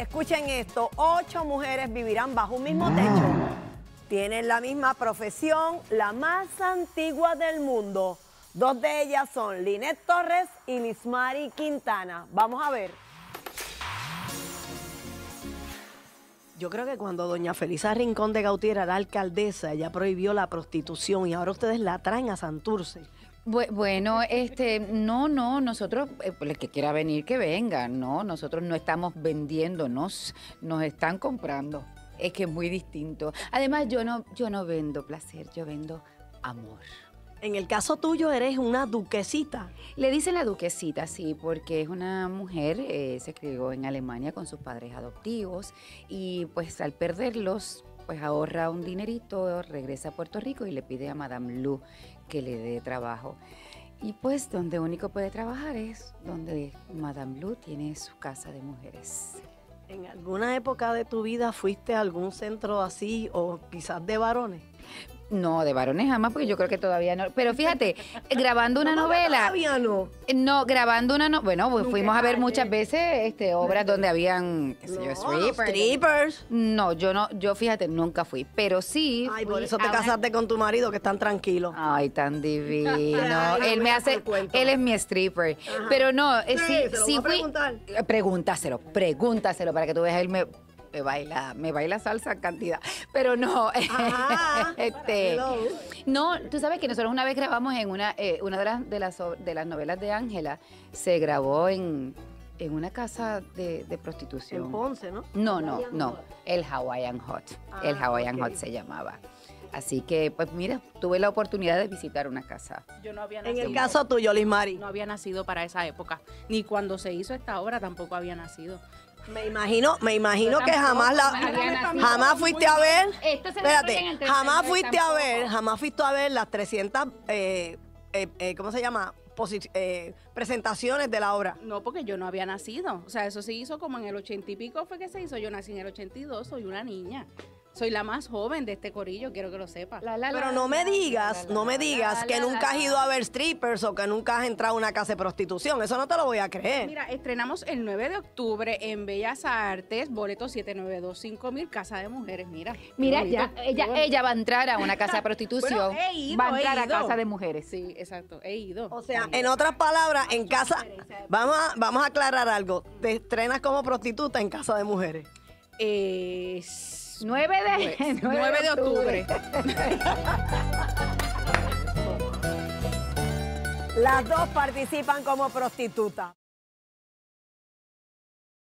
escuchen esto, ocho mujeres vivirán bajo un mismo techo. Tienen la misma profesión, la más antigua del mundo. Dos de ellas son Linet Torres y Lismari Quintana. Vamos a ver. Yo creo que cuando doña Felisa Rincón de Gautier era alcaldesa, ella prohibió la prostitución y ahora ustedes la traen a Santurce. Bueno, este, no, no, nosotros, eh, el que quiera venir, que venga, no, nosotros no estamos vendiendo, nos, nos están comprando. Es que es muy distinto. Además, yo no, yo no vendo placer, yo vendo amor. En el caso tuyo eres una duquesita. Le dicen la duquesita, sí, porque es una mujer, eh, se crió en Alemania con sus padres adoptivos y pues al perderlos, pues ahorra un dinerito, regresa a Puerto Rico y le pide a Madame Lou que le dé trabajo. Y pues donde único puede trabajar es donde Madame Lou tiene su casa de mujeres. ¿En alguna época de tu vida fuiste a algún centro así o quizás de varones? No, de varones jamás, porque yo creo que todavía no. Pero fíjate, grabando una novela. Todavía no. No, grabando una novela. Bueno, pues fuimos a ver muchas veces este, obras donde habían, qué sé yo, No, strippers. strippers. No, yo no, yo fíjate, nunca fui. Pero sí. Ay, por eso te a casaste con tu marido, que están tranquilos. Ay, tan divino. Ay, él me hace, él es mi stripper. Pero no, eh, Sí, sí, fui. preguntar. Eh, Pregúntaselo, pregúntaselo para que tú veas él me, me baila, me baila salsa en cantidad. Pero no, este, Hello. no, tú sabes que nosotros una vez grabamos en una, eh, una de las de las de las novelas de Ángela se grabó en, en una casa de, de prostitución. En Ponce, ¿no? No, no, no. El Hawaiian Hot. el Ah, Hawaiian ok. Hot se llamaba. Así que, pues mira, tuve la oportunidad de visitar una casa. Yo no había En nacido. el caso tuyo, Liz Mari. No había nacido para esa época. Ni cuando se hizo esta obra tampoco había nacido. Me imagino, me imagino que jamás la, jamás fuiste a ver. Esto se Espérate, jamás 39 fuiste a ver, jamás fuiste a ver las 300, eh, eh, eh, ¿cómo se llama? Eh, presentaciones de la obra. No, porque yo no había nacido. O sea, eso se hizo como en el ochenta y pico fue que se hizo. Yo nací en el 82, soy una niña. Soy la más joven de este corillo, quiero que lo sepas. Pero no me digas, la, no me digas la, que la, nunca has ido a ver strippers o que nunca has entrado a una casa de prostitución. Eso no te lo voy a creer. Mira, estrenamos el 9 de octubre en Bellas Artes, boleto 792 mil Casa de Mujeres, mira. Mira, ella, bonito. ella va a entrar a una casa de prostitución. Bueno, he ido, va a he entrar a casa de mujeres. Sí, exacto, he ido. O sea, en otras palabras, en casa, vamos a, vamos a aclarar algo. Te estrenas como prostituta en casa de mujeres. Eh, 9 de, 9 de octubre. Las dos participan como prostitutas.